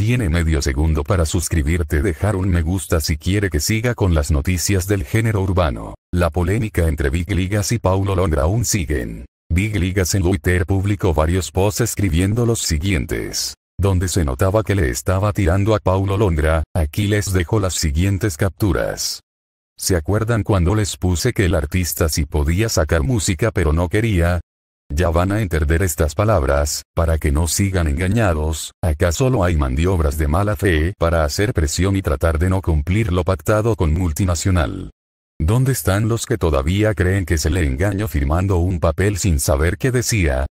Tiene medio segundo para suscribirte dejar un me gusta si quiere que siga con las noticias del género urbano. La polémica entre Big Ligas y Paulo Londra aún siguen. Big Ligas en Twitter publicó varios posts escribiendo los siguientes. Donde se notaba que le estaba tirando a Paulo Londra, aquí les dejo las siguientes capturas. ¿Se acuerdan cuando les puse que el artista sí podía sacar música pero no quería? Ya van a entender estas palabras, para que no sigan engañados, acá solo hay maniobras de mala fe para hacer presión y tratar de no cumplir lo pactado con multinacional. ¿Dónde están los que todavía creen que se le engañó firmando un papel sin saber qué decía?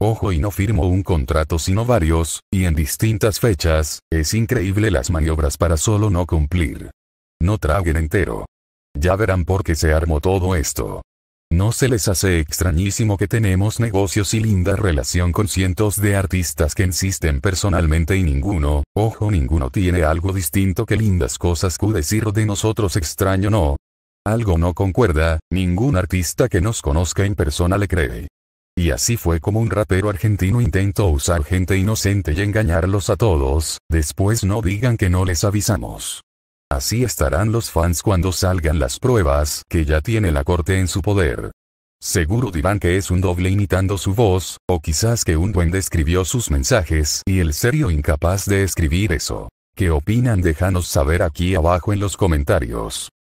Ojo y no firmó un contrato sino varios, y en distintas fechas, es increíble las maniobras para solo no cumplir. No traguen entero. Ya verán por qué se armó todo esto. ¿No se les hace extrañísimo que tenemos negocios y linda relación con cientos de artistas que insisten personalmente y ninguno, ojo ninguno tiene algo distinto que lindas cosas que decir de nosotros extraño no? Algo no concuerda, ningún artista que nos conozca en persona le cree. Y así fue como un rapero argentino intentó usar gente inocente y engañarlos a todos, después no digan que no les avisamos. Así estarán los fans cuando salgan las pruebas que ya tiene la corte en su poder. Seguro dirán que es un doble imitando su voz, o quizás que un duende escribió sus mensajes y el serio incapaz de escribir eso. ¿Qué opinan? Déjanos saber aquí abajo en los comentarios.